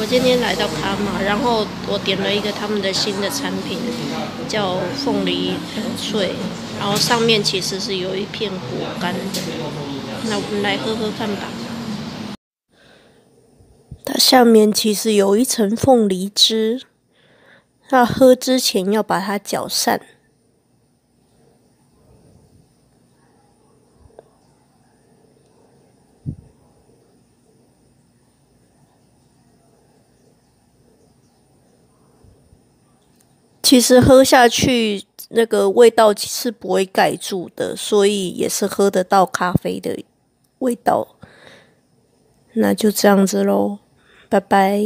我今天来到卡玛，然后我点了一个他们的新的产品，叫凤梨冷萃，然后上面其实是有一片果干的。那我们来喝喝看吧。它下面其实有一层凤梨汁，那喝之前要把它搅散。其实喝下去，那个味道是不会盖住的，所以也是喝得到咖啡的味道。那就这样子喽，拜拜。